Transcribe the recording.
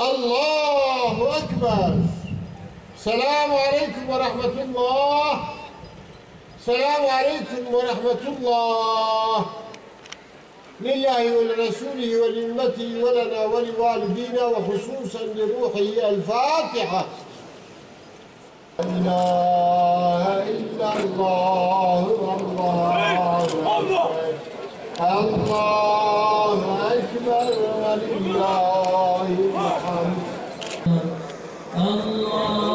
الله أكبر. السلام عليكم ورحمة الله. السلام عليكم ورحمة الله. لله ولرسوله ولأمته ولنا ولوالدينا وخصوصا لروحه الفاتحة. لا إله إلا الله. الله الله. الله.